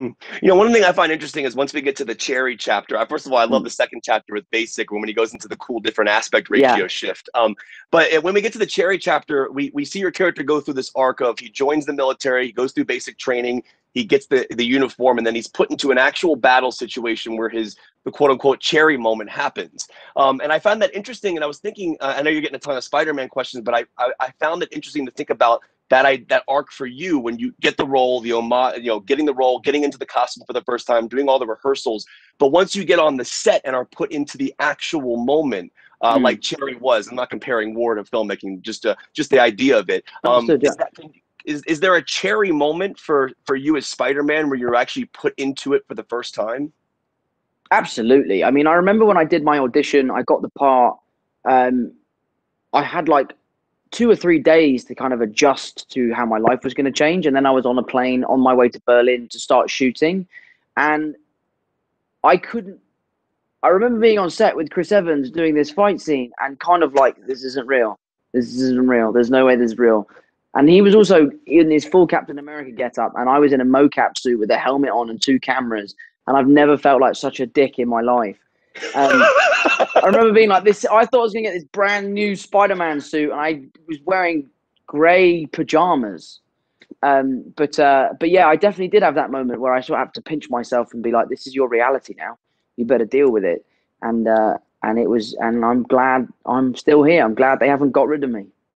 Hmm. You know, one thing I find interesting is once we get to the cherry chapter. First of all, I love mm. the second chapter with basic when he goes into the cool different aspect ratio yeah. shift. Um, but when we get to the cherry chapter, we we see your character go through this arc of he joins the military, he goes through basic training, he gets the the uniform, and then he's put into an actual battle situation where his the quote unquote cherry moment happens. Um, and I found that interesting. And I was thinking, uh, I know you're getting a ton of Spider Man questions, but I, I I found it interesting to think about that I that arc for you when you get the role, the homage, you know, getting the role, getting into the costume for the first time, doing all the rehearsals. But once you get on the set and are put into the actual moment, uh, mm. like Cherry was, I'm not comparing war to filmmaking, just uh, just the idea of it. Um, is, that, is, is there a Cherry moment for for you as Spider-Man where you're actually put into it for the first time? Absolutely. I mean, I remember when I did my audition, I got the part. Um, I had like two or three days to kind of adjust to how my life was going to change. And then I was on a plane on my way to Berlin to start shooting. And I couldn't. I remember being on set with Chris Evans doing this fight scene and kind of like, this isn't real. This isn't real. There's no way this is real. And he was also in his full Captain America getup, and I was in a mocap suit with a helmet on and two cameras. And I've never felt like such a dick in my life. Um, I remember being like this. I thought I was gonna get this brand new Spider-Man suit, and I was wearing grey pajamas. Um, but uh, but yeah, I definitely did have that moment where I sort of have to pinch myself and be like, "This is your reality now. You better deal with it." And uh, and it was, and I'm glad I'm still here. I'm glad they haven't got rid of me.